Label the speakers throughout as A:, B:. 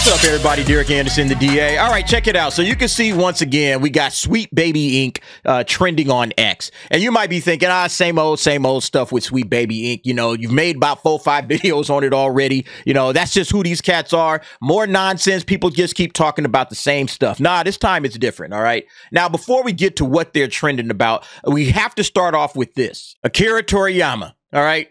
A: What's up, everybody? Derek Anderson, the DA. All right, check it out. So you can see once again, we got Sweet Baby Inc. Uh, trending on X. And you might be thinking, ah, same old, same old stuff with Sweet Baby Inc. You know, you've made about four five videos on it already. You know, that's just who these cats are. More nonsense. People just keep talking about the same stuff. Nah, this time it's different. All right. Now, before we get to what they're trending about, we have to start off with this Akira Toriyama. All right.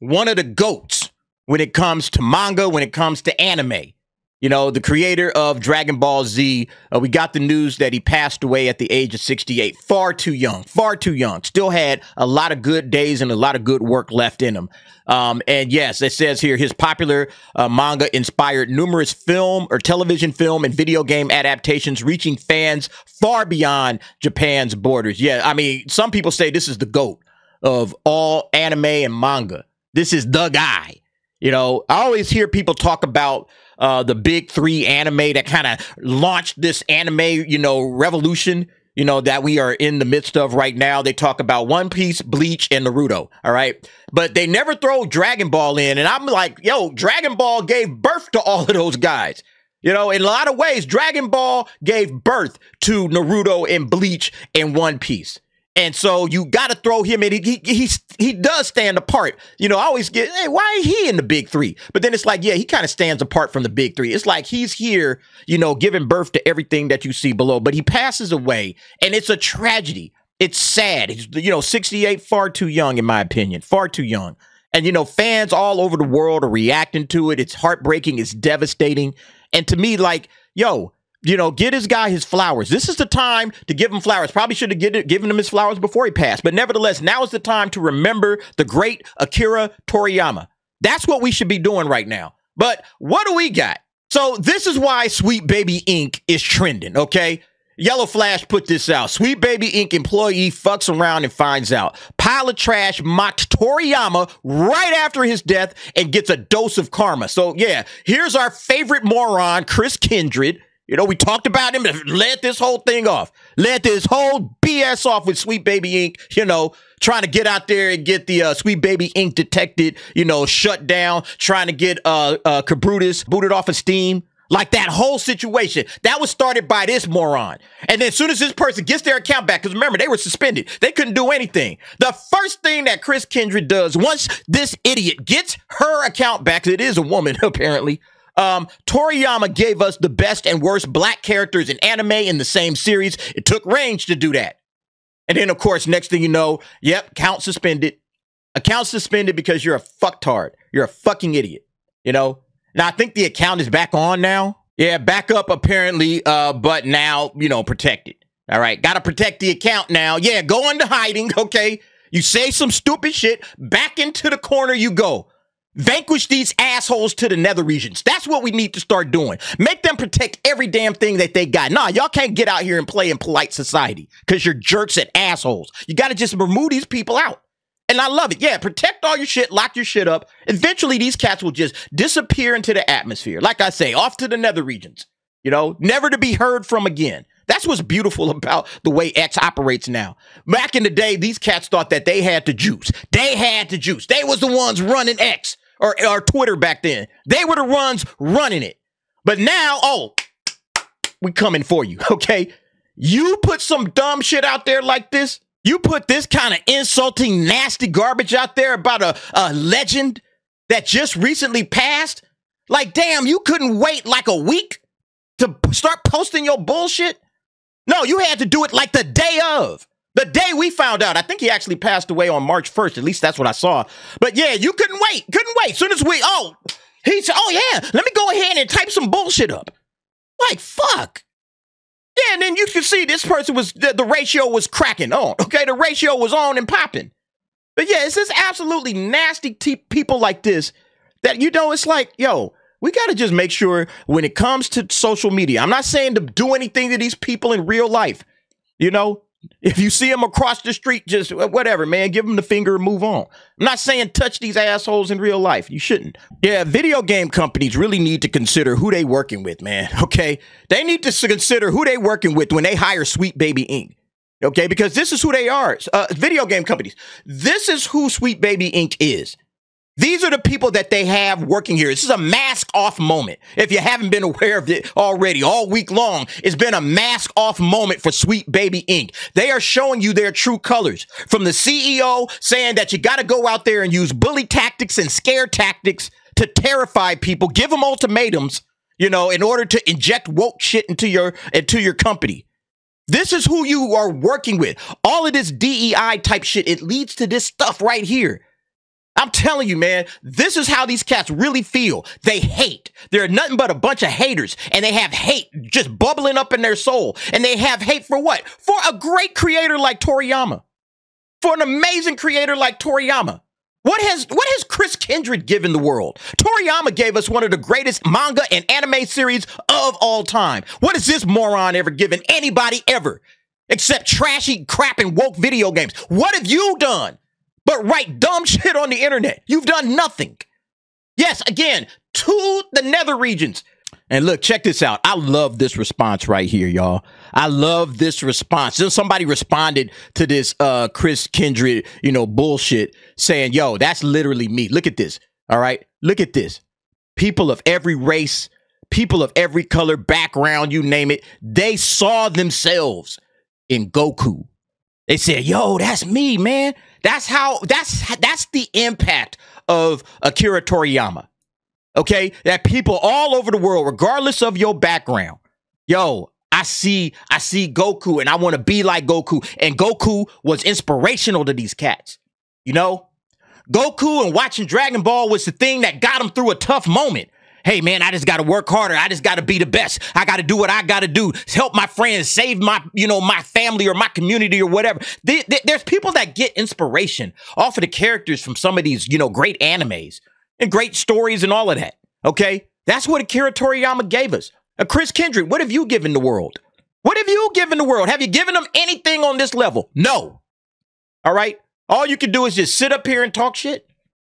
A: One of the GOATs when it comes to manga, when it comes to anime. You know, the creator of Dragon Ball Z, uh, we got the news that he passed away at the age of 68. Far too young, far too young. Still had a lot of good days and a lot of good work left in him. Um, and yes, it says here his popular uh, manga inspired numerous film or television film and video game adaptations, reaching fans far beyond Japan's borders. Yeah, I mean, some people say this is the GOAT of all anime and manga. This is the guy. You know, I always hear people talk about uh, the big three anime that kind of launched this anime, you know, revolution, you know, that we are in the midst of right now. They talk about One Piece, Bleach, and Naruto. All right. But they never throw Dragon Ball in. And I'm like, yo, Dragon Ball gave birth to all of those guys. You know, in a lot of ways, Dragon Ball gave birth to Naruto and Bleach and One Piece. And so you got to throw him in. He, he, he, he does stand apart. You know, I always get, hey, why is he in the big three? But then it's like, yeah, he kind of stands apart from the big three. It's like he's here, you know, giving birth to everything that you see below. But he passes away, and it's a tragedy. It's sad. He's, you know, 68, far too young, in my opinion, far too young. And, you know, fans all over the world are reacting to it. It's heartbreaking. It's devastating. And to me, like, yo, you know, get his guy his flowers. This is the time to give him flowers. Probably should have given him his flowers before he passed. But nevertheless, now is the time to remember the great Akira Toriyama. That's what we should be doing right now. But what do we got? So this is why Sweet Baby Inc. is trending, okay? Yellow Flash put this out. Sweet Baby Inc. employee fucks around and finds out. Pile of trash mocked Toriyama right after his death and gets a dose of karma. So yeah, here's our favorite moron, Chris Kindred you know, we talked about him, led this whole thing off, led this whole BS off with Sweet Baby Inc, you know, trying to get out there and get the uh, Sweet Baby Inc detected, you know, shut down, trying to get uh, uh, Kabrutus booted off of Steam. Like that whole situation, that was started by this moron. And then as soon as this person gets their account back, because remember, they were suspended. They couldn't do anything. The first thing that Chris Kindred does once this idiot gets her account back, it is a woman apparently, um, Toriyama gave us the best and worst black characters in anime in the same series. It took range to do that. And then, of course, next thing you know, yep, count suspended. Account suspended because you're a fucktard. You're a fucking idiot. You know? Now, I think the account is back on now. Yeah, back up apparently, uh, but now, you know, protected. All right, got to protect the account now. Yeah, go into hiding, okay? You say some stupid shit, back into the corner you go. Vanquish these assholes to the nether regions. That's what we need to start doing. Make them protect every damn thing that they got. Nah, y'all can't get out here and play in polite society because you're jerks and assholes. You got to just remove these people out. And I love it. Yeah, protect all your shit, lock your shit up. Eventually, these cats will just disappear into the atmosphere. Like I say, off to the nether regions, you know, never to be heard from again. That's what's beautiful about the way X operates now. Back in the day, these cats thought that they had the juice. They had the juice. They was the ones running X or, or Twitter back then. They were the ones running it. But now, oh, we coming for you, okay? You put some dumb shit out there like this. You put this kind of insulting, nasty garbage out there about a, a legend that just recently passed. Like, damn, you couldn't wait like a week to start posting your bullshit? No, you had to do it like the day of. The day we found out, I think he actually passed away on March 1st. At least that's what I saw. But yeah, you couldn't wait. Couldn't wait. Soon as we, oh, he said, oh yeah, let me go ahead and type some bullshit up. Like, fuck. Yeah, and then you can see this person was, the, the ratio was cracking on. Okay, the ratio was on and popping. But yeah, it's just absolutely nasty t- people like this that, you know, it's like, yo, we got to just make sure when it comes to social media, I'm not saying to do anything to these people in real life, you know, if you see them across the street, just whatever, man, give them the finger and move on. I'm not saying touch these assholes in real life. You shouldn't. Yeah, video game companies really need to consider who they working with, man. Okay, they need to consider who they working with when they hire Sweet Baby Inc. Okay, because this is who they are. Uh, video game companies. This is who Sweet Baby Inc. is. These are the people that they have working here. This is a mask off moment. If you haven't been aware of it already all week long, it's been a mask off moment for Sweet Baby Inc. They are showing you their true colors from the CEO saying that you got to go out there and use bully tactics and scare tactics to terrify people, give them ultimatums, you know, in order to inject woke shit into your into your company. This is who you are working with. All of this DEI type shit, it leads to this stuff right here. I'm telling you, man, this is how these cats really feel. They hate. They're nothing but a bunch of haters, and they have hate just bubbling up in their soul. And they have hate for what? For a great creator like Toriyama. For an amazing creator like Toriyama. What has what has Chris Kindred given the world? Toriyama gave us one of the greatest manga and anime series of all time. What has this moron ever given anybody ever? Except trashy crap and woke video games. What have you done? But write dumb shit on the internet. You've done nothing. Yes, again, to the nether regions. And look, check this out. I love this response right here, y'all. I love this response. Just somebody responded to this uh Chris Kindred, you know, bullshit saying, "Yo, that's literally me." Look at this. All right? Look at this. People of every race, people of every color, background, you name it, they saw themselves in Goku. They said, "Yo, that's me, man. That's how that's that's the impact of Akira Toriyama. Okay? That people all over the world, regardless of your background, yo, I see I see Goku and I want to be like Goku. And Goku was inspirational to these cats. You know? Goku and watching Dragon Ball was the thing that got him through a tough moment hey man, I just got to work harder. I just got to be the best. I got to do what I got to do. Help my friends, save my, you know, my family or my community or whatever. There's people that get inspiration off of the characters from some of these, you know, great animes and great stories and all of that. Okay. That's what Akira Toriyama gave us. A Chris Kindred, what have you given the world? What have you given the world? Have you given them anything on this level? No. All right. All you can do is just sit up here and talk shit.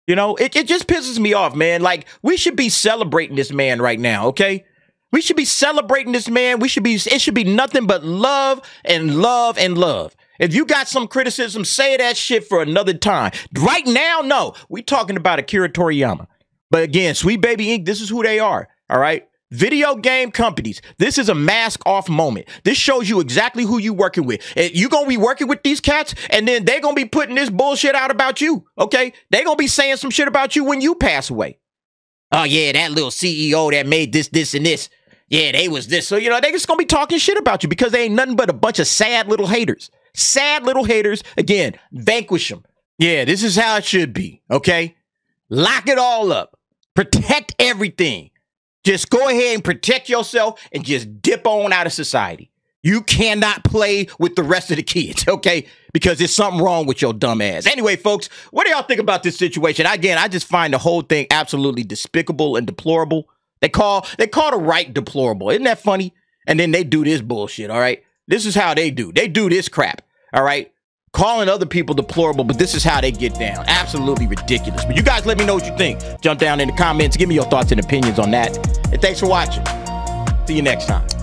A: You know, it, it just pisses me off, man. Like, we should be celebrating this man right now, okay? We should be celebrating this man. We should be, it should be nothing but love and love and love. If you got some criticism, say that shit for another time. Right now, no. We talking about Akira Toriyama. But again, Sweet Baby Inc., this is who they are. All right. Video game companies, this is a mask off moment. This shows you exactly who you working with. Eh, You're going to be working with these cats, and then they're going to be putting this bullshit out about you, okay? They're going to be saying some shit about you when you pass away. Oh, yeah, that little CEO that made this, this, and this. Yeah, they was this. So, you know, they just going to be talking shit about you because they ain't nothing but a bunch of sad little haters. Sad little haters. Again, vanquish them. Yeah, this is how it should be, okay? Lock it all up. Protect everything. Just go ahead and protect yourself and just dip on out of society. You cannot play with the rest of the kids, okay? Because there's something wrong with your dumb ass. Anyway, folks, what do y'all think about this situation? Again, I just find the whole thing absolutely despicable and deplorable. They call they call the right deplorable. Isn't that funny? And then they do this bullshit, all right? This is how they do. They do this crap, all right? Calling other people deplorable, but this is how they get down. Absolutely ridiculous. But you guys let me know what you think. Jump down in the comments, give me your thoughts and opinions on that. And thanks for watching. See you next time.